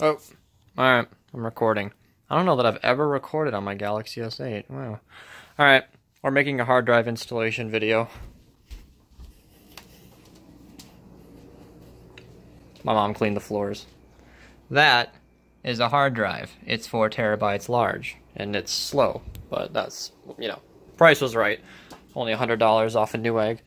Oh, alright, I'm recording. I don't know that I've ever recorded on my Galaxy S8. Wow. Alright, we're making a hard drive installation video. My mom cleaned the floors. That is a hard drive. It's 4 terabytes large, and it's slow, but that's, you know, price was right. Only $100 off a Newegg.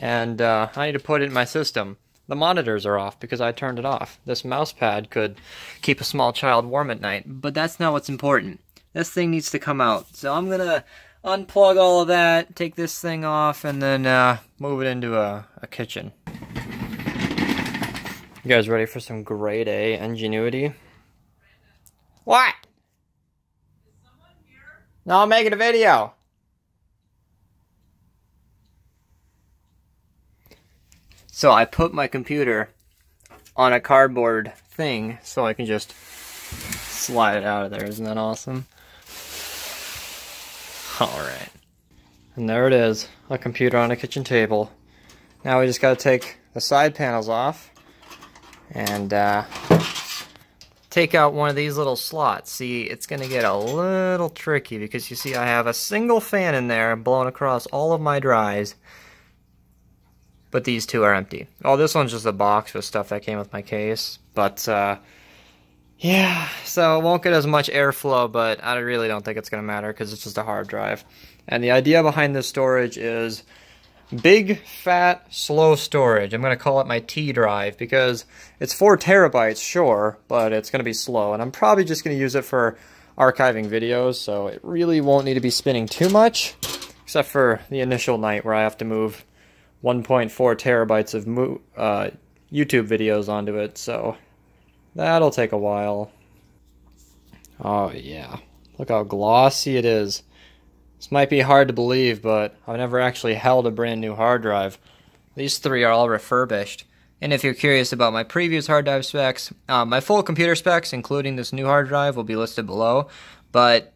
And uh, I need to put it in my system. The monitors are off because I turned it off. This mouse pad could keep a small child warm at night, but that's not what's important. This thing needs to come out. So I'm gonna unplug all of that, take this thing off, and then uh, move it into a, a kitchen. You guys ready for some grade A ingenuity? What? No, I'm making a video. So I put my computer on a cardboard thing so I can just slide it out of there. Isn't that awesome? Alright. And there it is, a computer on a kitchen table. Now we just gotta take the side panels off and uh, take out one of these little slots. See, it's gonna get a little tricky because you see I have a single fan in there blowing across all of my drives but these two are empty. Oh, this one's just a box with stuff that came with my case, but uh, yeah, so it won't get as much airflow, but I really don't think it's going to matter because it's just a hard drive. And the idea behind this storage is big, fat, slow storage. I'm going to call it my T drive because it's 4 terabytes, sure, but it's going to be slow. And I'm probably just going to use it for archiving videos, so it really won't need to be spinning too much, except for the initial night where I have to move 1.4 terabytes of uh, YouTube videos onto it, so that'll take a while. Oh yeah, look how glossy it is. This might be hard to believe, but I've never actually held a brand new hard drive. These three are all refurbished. And if you're curious about my previous hard drive specs, um, my full computer specs, including this new hard drive, will be listed below. But,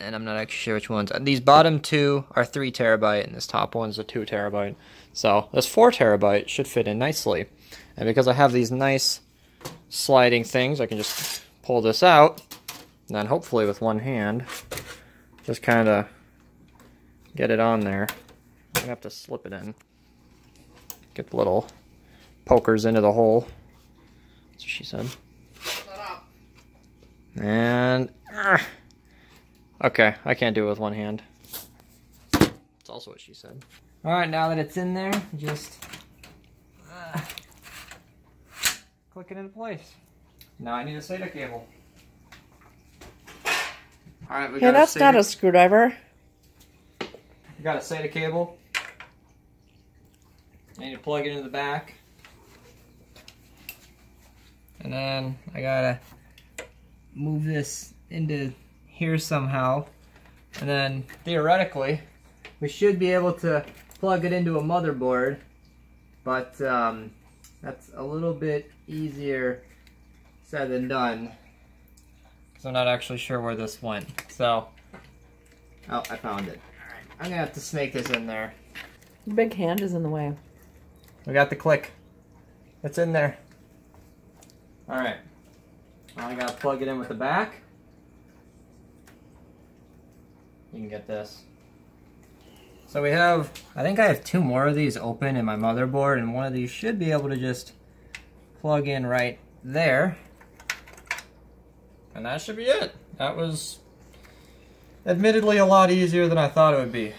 and I'm not actually sure which ones. These bottom two are 3 terabyte, and this top one's a 2 terabyte. So this 4 terabyte should fit in nicely. And because I have these nice sliding things, I can just pull this out, and then hopefully with one hand, just kind of get it on there. To have to slip it in. Get the little pokers into the hole. That's what she said. And... Uh, okay, I can't do it with one hand. That's also what she said. Alright, now that it's in there, just uh, click it into place. Now I need a SATA cable. Alright, we yeah, that's not a screwdriver. We got a SATA cable. I need to plug it into the back. And then I gotta move this into here somehow. And then theoretically, we should be able to plug it into a motherboard, but um, that's a little bit easier said than done. Because I'm not actually sure where this went. So, oh, I found it. Alright, I'm gonna have to snake this in there. Your big hand is in the way. We got the click. It's in there. Alright. Now I gotta plug it in with the back. You can get this. So we have, I think I have two more of these open in my motherboard, and one of these should be able to just plug in right there. And that should be it. That was admittedly a lot easier than I thought it would be.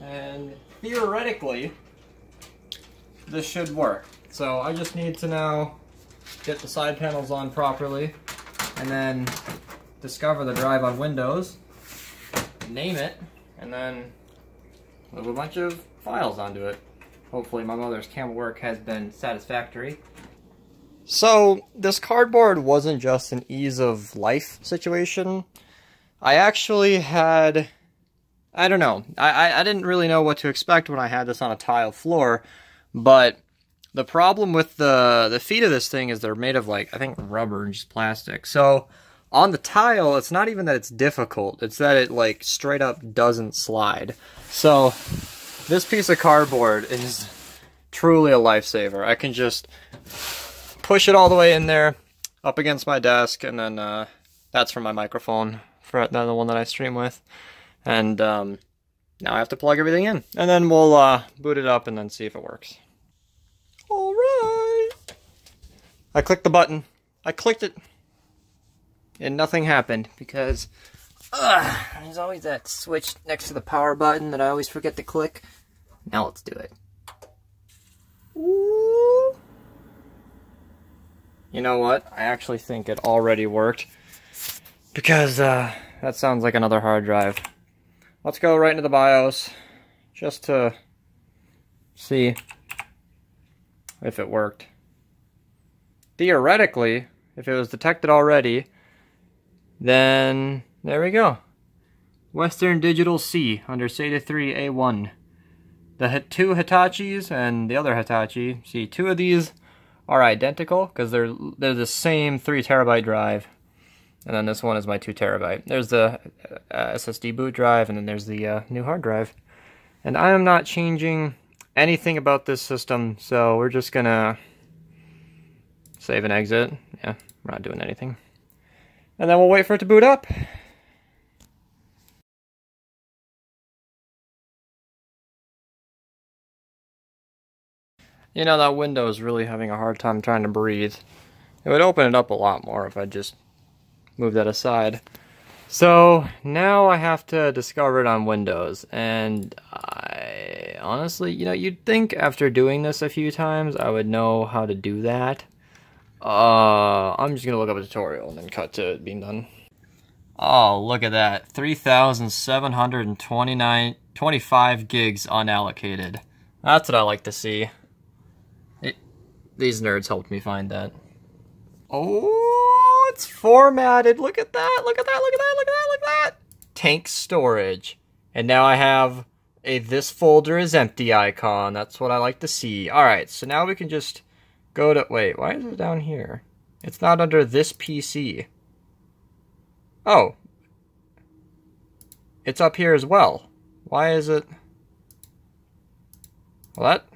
And theoretically, this should work. So I just need to now get the side panels on properly, and then discover the drive on Windows, name it, and then move a bunch of files onto it. Hopefully my mother's camera work has been satisfactory. So, this cardboard wasn't just an ease of life situation. I actually had... I don't know. I, I didn't really know what to expect when I had this on a tile floor, but the problem with the, the feet of this thing is they're made of, like, I think rubber and just plastic. So, on the tile, it's not even that it's difficult, it's that it, like, straight up doesn't slide. So, this piece of cardboard is truly a lifesaver. I can just push it all the way in there, up against my desk, and then uh, that's for my microphone, for the one that I stream with. And um, now I have to plug everything in, and then we'll uh, boot it up and then see if it works. All right. I clicked the button. I clicked it, and nothing happened because there's always that switch next to the power button that I always forget to click. Now let's do it. Ooh. You know what? I actually think it already worked because uh, that sounds like another hard drive. Let's go right into the BIOS just to see if it worked. Theoretically, if it was detected already, then there we go. Western Digital C under SATA 3 A1. The two Hitachis and the other Hitachi, see, two of these are identical because they're they're the same three terabyte drive, and then this one is my two terabyte. There's the uh, SSD boot drive, and then there's the uh, new hard drive. And I am not changing anything about this system, so we're just gonna save and exit. Yeah, we're not doing anything. And then we'll wait for it to boot up. You know, that window is really having a hard time trying to breathe. It would open it up a lot more if I just moved that aside. So, now I have to discover it on Windows, and I honestly, you know, you'd think after doing this a few times I would know how to do that. Uh, I'm just gonna look up a tutorial and then cut to it being done. Oh, look at that. 3,729, 25 gigs unallocated. That's what I like to see. It, These nerds helped me find that. Oh, it's formatted. Look at that. Look at that. Look at that. Look at that. Look at that. Tank storage. And now I have a this folder is empty icon. That's what I like to see. All right, so now we can just go to, wait, why is it down here? It's not under this PC. Oh. It's up here as well. Why is it? Well, that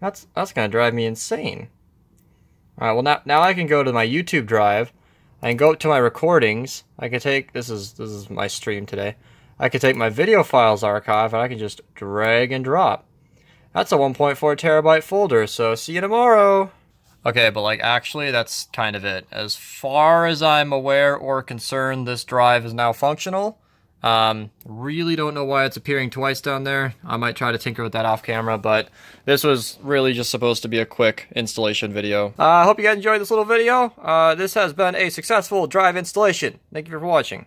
that's that's gonna drive me insane. All right, well now now I can go to my YouTube drive. Can go to my recordings. I can take this is this is my stream today. I can take my video files archive and I can just drag and drop. That's a 1.4 terabyte folder. So see you tomorrow. Okay, but like actually that's kind of it. As far as I'm aware or concerned, this drive is now functional. Um, really don't know why it's appearing twice down there. I might try to tinker with that off camera, but this was really just supposed to be a quick installation video. I uh, hope you guys enjoyed this little video. Uh, this has been a successful drive installation. Thank you for watching.